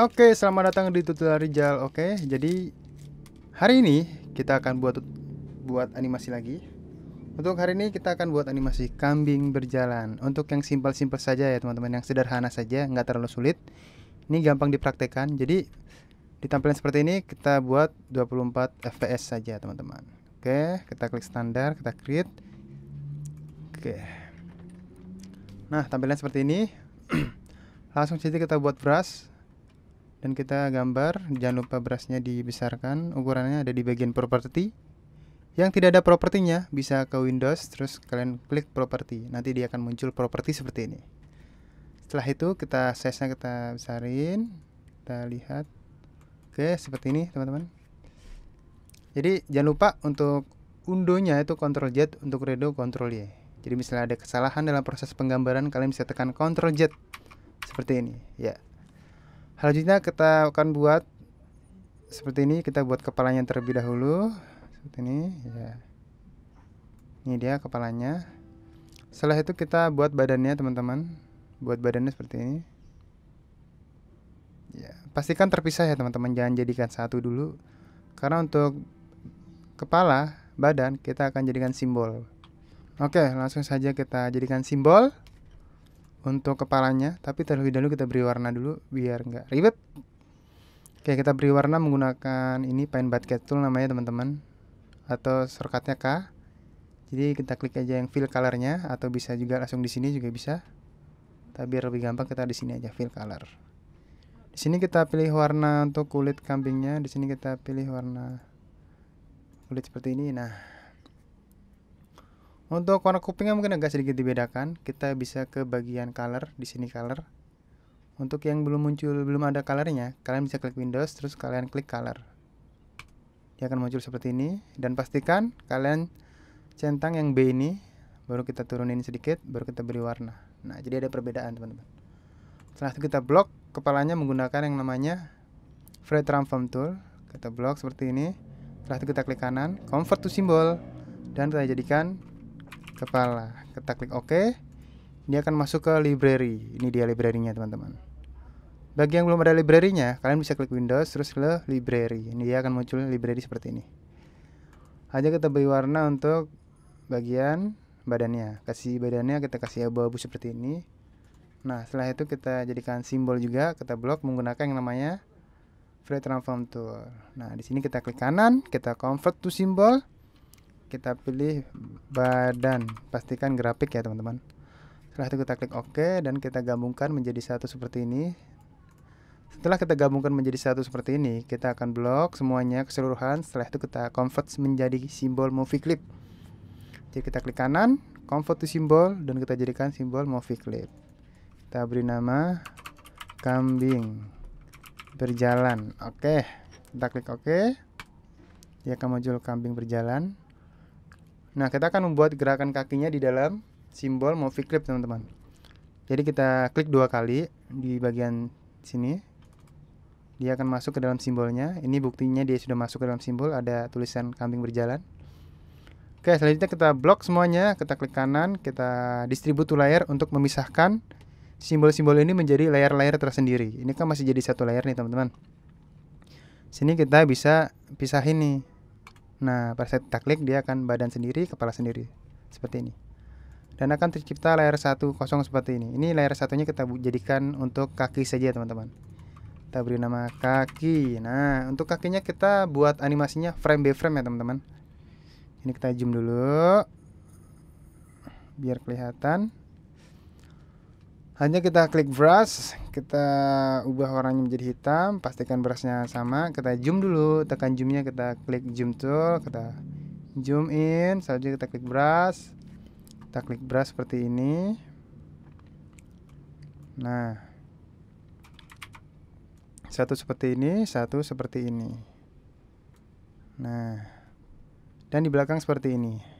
Oke, selamat datang di tutorial Rijal. Oke, jadi hari ini kita akan buat buat animasi lagi. Untuk hari ini kita akan buat animasi kambing berjalan. Untuk yang simpel-simpel saja ya teman-teman, yang sederhana saja, nggak terlalu sulit. Ini gampang dipraktekkan. Jadi di tampilan seperti ini kita buat 24 fps saja teman-teman. Oke, kita klik standar, kita create. Oke. Nah, tampilan seperti ini. Langsung saja kita buat brush dan kita gambar jangan lupa brushnya dibesarkan. Ukurannya ada di bagian property. Yang tidak ada propertinya bisa ke Windows terus kalian klik property. Nanti dia akan muncul property seperti ini. Setelah itu kita size nya kita besarin. Kita lihat. Oke seperti ini teman-teman. Jadi jangan lupa untuk undonya itu Ctrl Z untuk redo Ctrl Y. Jadi misalnya ada kesalahan dalam proses penggambaran kalian bisa tekan Ctrl Z seperti ini. Ya Selanjutnya kita akan buat seperti ini, kita buat kepalanya terlebih dahulu. Seperti ini, ya. Ini dia kepalanya. Setelah itu kita buat badannya, teman-teman. Buat badannya seperti ini. Ya, pastikan terpisah ya, teman-teman. Jangan jadikan satu dulu. Karena untuk kepala, badan kita akan jadikan simbol. Oke, langsung saja kita jadikan simbol untuk kepalanya tapi terlebih dahulu kita beri warna dulu biar nggak ribet. Oke kita beri warna menggunakan ini paint bucket tool namanya teman-teman atau shortcutnya K. Jadi kita klik aja yang fill colornya atau bisa juga langsung di sini juga bisa. Tapi biar lebih gampang kita di sini aja fill color. Di sini kita pilih warna untuk kulit kambingnya di sini kita pilih warna kulit seperti ini. Nah untuk warna kupingnya mungkin agak sedikit dibedakan. Kita bisa ke bagian color, di sini color. Untuk yang belum muncul, belum ada colornya, kalian bisa klik Windows, terus kalian klik color. Dia akan muncul seperti ini. Dan pastikan kalian centang yang B ini, baru kita turunin sedikit, baru kita beri warna. Nah, jadi ada perbedaan teman-teman. Setelah itu kita blok kepalanya menggunakan yang namanya Free Transform Tool. Kita blok seperti ini. Setelah itu kita klik kanan, Convert to Symbol, dan kita jadikan kepala. Kita klik OK. Dia akan masuk ke library. Ini dia library-nya teman-teman. Bagi yang belum ada library-nya kalian bisa klik Windows terus ke library. Ini dia akan muncul library seperti ini. Aja kita beri warna untuk bagian badannya. Kasih badannya kita kasih abu-abu seperti ini. Nah setelah itu kita jadikan simbol juga. Kita blok menggunakan yang namanya free transform tool. Nah di sini kita klik kanan kita convert to symbol kita pilih badan. Pastikan grafik ya teman-teman. Setelah itu kita klik OK dan kita gabungkan menjadi satu seperti ini. Setelah kita gabungkan menjadi satu seperti ini kita akan blok semuanya keseluruhan. Setelah itu kita convert menjadi simbol movie clip. Jadi kita klik kanan convert to simbol dan kita jadikan simbol movie clip. Kita beri nama kambing. Berjalan. Oke kita klik OK. Dia akan muncul kambing berjalan Nah, kita akan membuat gerakan kakinya di dalam simbol movie clip, teman-teman. Jadi kita klik dua kali di bagian sini. Dia akan masuk ke dalam simbolnya. Ini buktinya dia sudah masuk ke dalam simbol, ada tulisan kambing berjalan. Oke, selanjutnya kita blok semuanya, kita klik kanan, kita distribute to layer untuk memisahkan simbol-simbol ini menjadi layer-layer tersendiri. Ini kan masih jadi satu layer nih, teman-teman. Sini kita bisa pisahin nih Nah, pada saat kita klik dia akan badan sendiri, kepala sendiri. Seperti ini. Dan akan tercipta layar satu kosong seperti ini. Ini layar satunya kita jadikan untuk kaki saja, teman-teman. Kita beri nama kaki. Nah, untuk kakinya kita buat animasinya frame by frame ya, teman-teman. Ini kita zoom dulu. Biar kelihatan hanya kita klik brush kita ubah warnanya menjadi hitam pastikan brushnya sama kita zoom dulu tekan zoomnya kita klik zoom tool kita zoom in selanjutnya kita klik brush kita klik brush seperti ini. Nah satu seperti ini satu seperti ini. Nah dan di belakang seperti ini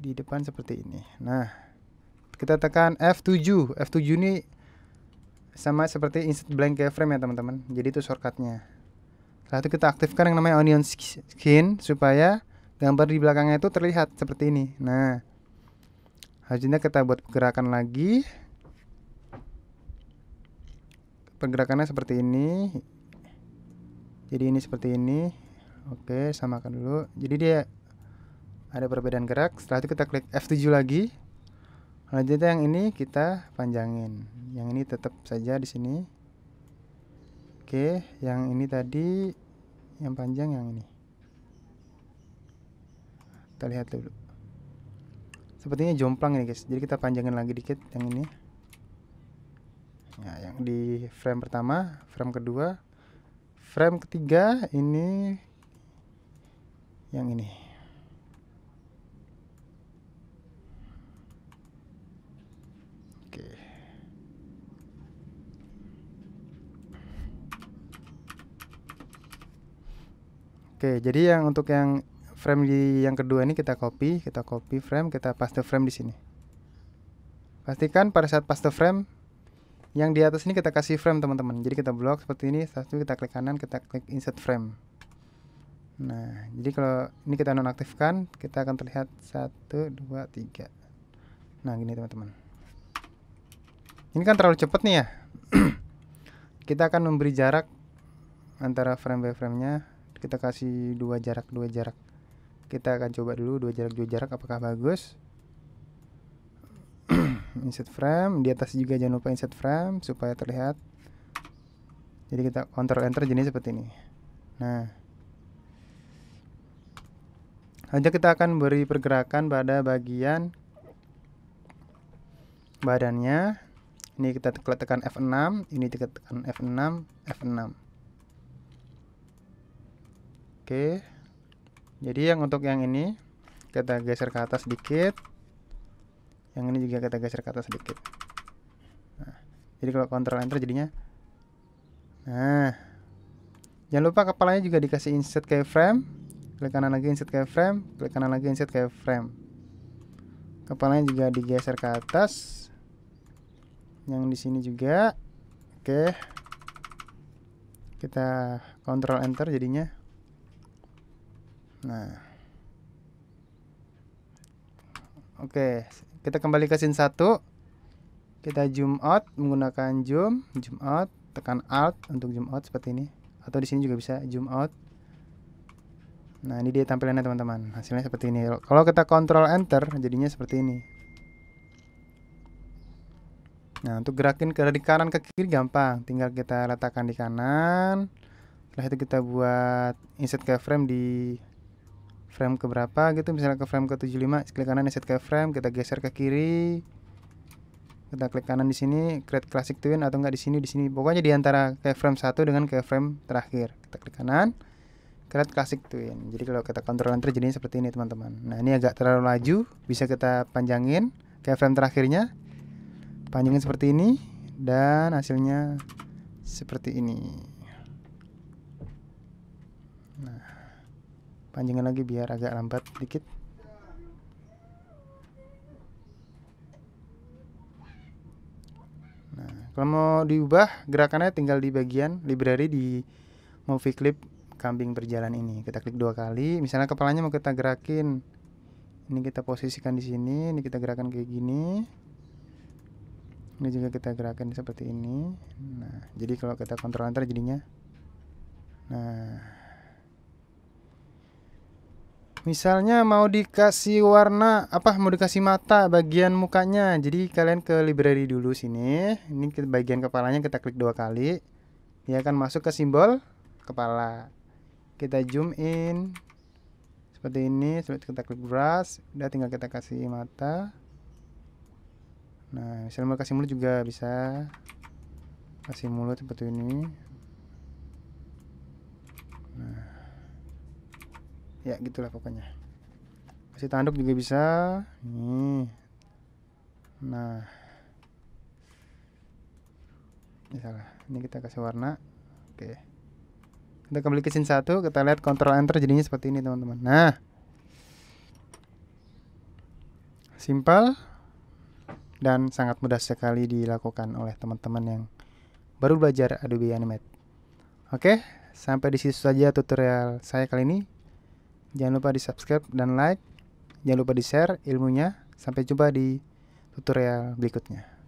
di depan seperti ini. Nah, kita tekan F7. F7 ini sama seperti insert blank keyframe ya teman-teman. Jadi itu shortcutnya. Setelah itu kita aktifkan yang namanya onion skin supaya gambar di belakangnya itu terlihat seperti ini. Nah, selanjutnya kita buat gerakan lagi. pergerakannya seperti ini jadi ini seperti ini oke samakan dulu jadi dia ada perbedaan gerak. Setelah itu kita klik F7 lagi. Selanjutnya yang ini kita panjangin. Yang ini tetap saja di sini. Oke yang ini tadi yang panjang yang ini. Kita lihat dulu. Sepertinya jomplang ini guys. Jadi kita panjangin lagi dikit yang ini. Ya yang di frame pertama frame kedua frame ketiga ini yang ini oke oke jadi yang untuk yang frame di yang kedua ini kita copy kita copy frame kita paste frame di sini. Pastikan pada saat paste frame yang di atas ini kita kasih frame teman-teman. Jadi kita blok seperti ini satu kita klik kanan kita klik insert frame. Nah jadi kalau ini kita nonaktifkan kita akan terlihat satu dua tiga. Nah gini teman-teman. Ini kan terlalu cepat nih ya. Kita akan memberi jarak antara frame by frame nya kita kasih dua jarak dua jarak. Kita akan coba dulu dua jarak dua jarak apakah bagus? Insert frame di atas juga jangan lupa insert frame supaya terlihat. Jadi kita Ctrl Enter jenis seperti ini. Nah. Aja kita akan beri pergerakan pada bagian badannya. Ini kita tekan F6, ini kita tekan F6, F6. Oke. Jadi yang untuk yang ini kita geser ke atas sedikit. Yang ini juga kita geser ke atas sedikit. Nah, jadi kalau Ctrl Enter jadinya Nah. Jangan lupa kepalanya juga dikasih insert keyframe klik kanan lagi insert keyframe klik kanan lagi insert keyframe kepalanya juga digeser ke atas yang di sini juga oke kita kontrol enter jadinya nah oke kita kembali ke scene 1 kita zoom out menggunakan zoom zoom out tekan alt untuk zoom out seperti ini atau di sini juga bisa zoom out Nah, ini dia tampilannya teman-teman. Hasilnya seperti ini. Kalau kita kontrol enter, jadinya seperti ini. Nah, untuk gerakin ke dari kanan ke kiri gampang. Tinggal kita letakkan di kanan. Setelah itu kita buat insert keyframe di frame ke berapa gitu. Misalnya ke frame ke 75, klik kanan insert keyframe, kita geser ke kiri. Kita klik kanan di sini, create classic twin atau enggak di sini di sini. Pokoknya di antara keyframe 1 dengan keyframe terakhir. Kita klik kanan Create Classic Twin. Jadi kalau kita kontrol enter jadinya seperti ini teman-teman. Nah ini agak terlalu laju, bisa kita panjangin kayak frame terakhirnya. Panjangin seperti ini dan hasilnya seperti ini. Nah, panjangin lagi biar agak lambat dikit. Nah, kalau mau diubah gerakannya tinggal di bagian library di movie clip kambing berjalan ini. Kita klik dua kali. Misalnya kepalanya mau kita gerakin. Ini kita posisikan di sini ini kita gerakan kayak gini. Ini juga kita gerakan seperti ini. Nah jadi kalau kita kontrol enter jadinya. Nah misalnya mau dikasih warna apa mau dikasih mata bagian mukanya. Jadi kalian ke library dulu sini. Ini bagian kepalanya kita klik dua kali. Dia akan masuk ke simbol kepala. Kita zoom in. Seperti ini setelah kita klik brush. Udah tinggal kita kasih mata. Nah misalnya mau kasih mulut juga bisa. Kasih mulut seperti ini. Nah ya gitulah pokoknya. Kasih tanduk juga bisa. Nih. Nah. Misalnya ini kita kasih warna. Oke. Kita kembali ke scene 1 kita lihat kontrol enter jadinya seperti ini teman-teman. Nah. Simpel dan sangat mudah sekali dilakukan oleh teman-teman yang baru belajar Adobe Animate. Oke sampai di situ saja tutorial saya kali ini jangan lupa di subscribe dan like. Jangan lupa di share ilmunya. Sampai jumpa di tutorial berikutnya